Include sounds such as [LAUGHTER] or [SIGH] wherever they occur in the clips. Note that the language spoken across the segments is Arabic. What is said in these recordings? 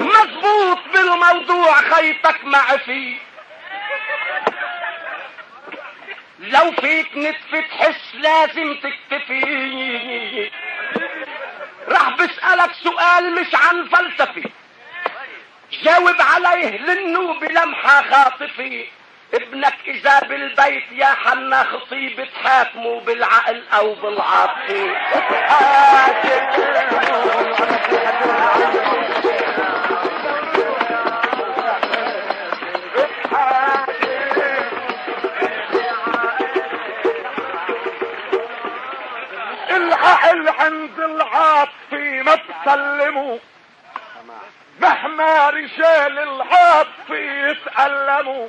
مظبوط بالموضوع خيطك مع لو فيك نتفة تحس لازم تكتفي. راح بسألك سؤال مش عن فلسفي. جاوب عليه لأنه بلمحة خاطفي. ابنك إذا بالبيت يا حنا خطيب تحاكمه بالعقل أو بالعاطفة. العقل عند العاطفي ما تسلموا مهما رجال العاطفي يتألموا.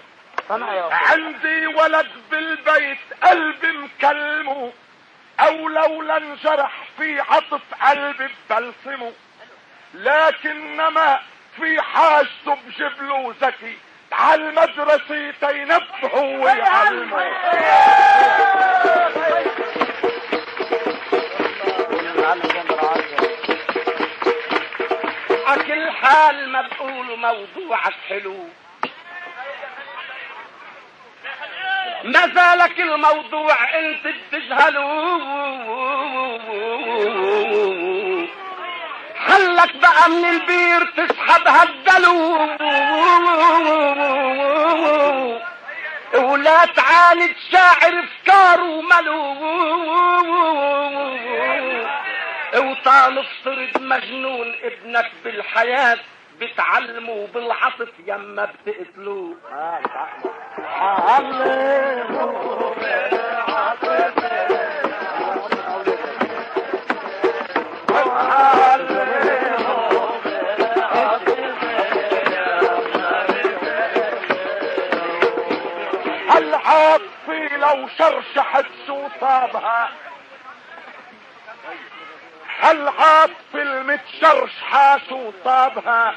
عندي ولد بالبيت قلبي مكلمه أو لولا انجرح في عطف قلبي ببلسمه. لكنما في حاجته بجبله ذكي على المدرسة تينبهوا ويعلموا كل حال ما بقولوا موضوعك حلو. ما زالك الموضوع انت بتجهله خلك بقى من البير تسحب هالدلو ولا تعاند شاعر افكاره ملو وطال افترض مجنون ابنك بالحياة بتعلمه بالعطف يما بتقتلوه. العاطفي لو شرشحت شو صابها. العاطفي المتشرشحة شو صابها؟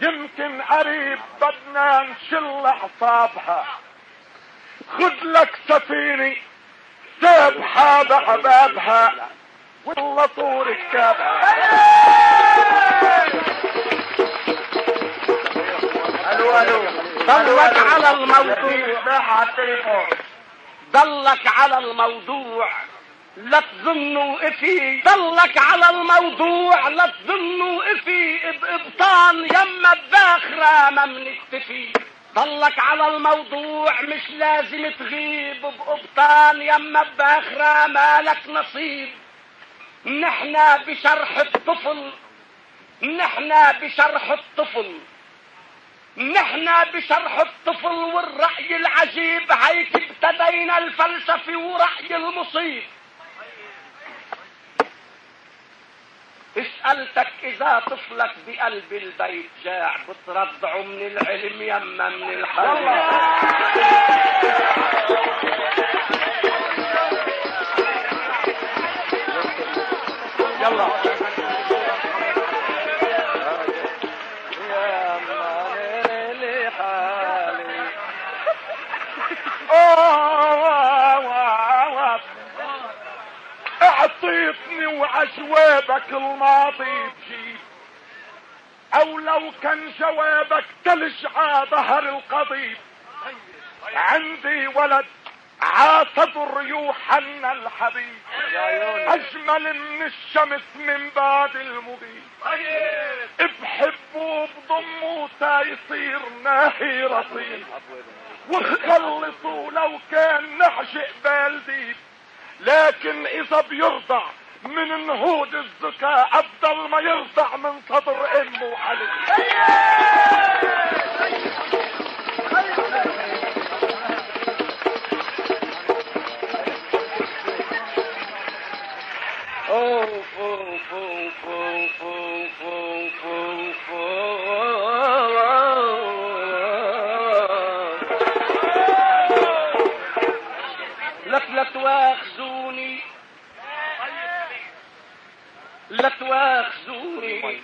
يمكن قريب بدنا نشل أعصابها. خد لك سفينة سابحة بحبابها والله طول ركابها ألو ألو. ضلك على الموضوع. ضلك على الموضوع. لا تظنوا إفي. ضلك على الموضوع. لا تظنوا إفي. بابطان يما بباخرة ما منكتفي. ضلك على الموضوع. مش لازم تغيب. بقبطان يما بباخرة مالك نصيب. نحنا بشرح الطفل. نحنا بشرح الطفل. نحنا بشرح الطفل والرأي العجيب هيك ابتدينا الفلسفة ورأي المصيب. اسألتك إذا طفلك بقلب البيت جاع بترضعه من العلم يما من الحلم. وعجوابك الماضي بجيب أو لو كان جوابك تلج ع ظهر القضيب. عندي ولد عاصد يوحنا الحبيب. أجمل من الشمس من بعد المغيب بحبه بضمه تا يصير ناهي رصيد وخلصوا لو كان نحش قبال ديب لكن إذا بيرضع من النهوض الزكاة أفضل ما يرضع من صدر أمه وحليب لك لك واخ لا تواخذوني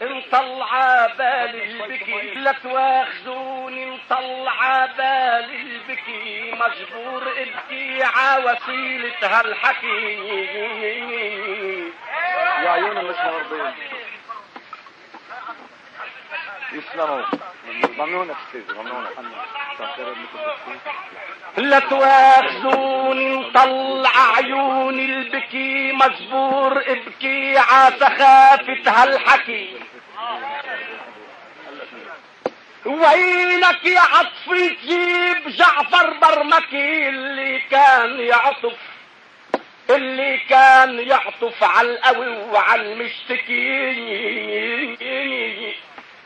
مطلع بالي البكي. لا تواخذوني مطلع بالي البكي. مجبور ابكي عوسيلة هالحكي. يا عيوني مش مرضين يسلموا. أستاذ لا تواخذوني مطلع عيوني البكي مجبور ابكي عسخافة هالحكي. وينك يا عطفي تجيب جعفر برمكي اللي كان يعطف اللي كان يعطف على القوي وعلى المشتكي.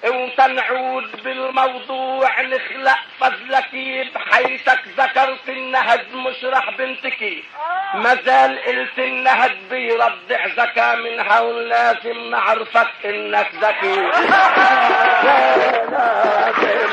وتنعود بالموضوع نخلق فضلك بحيثك ذكرت النهد مشرح بنتك. مازال قلت النهد بيرضع زكاة من هون لازم نعرفك إنك ذكي. [LAUGHS]